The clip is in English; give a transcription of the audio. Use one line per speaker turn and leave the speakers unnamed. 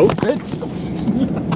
Oh, good.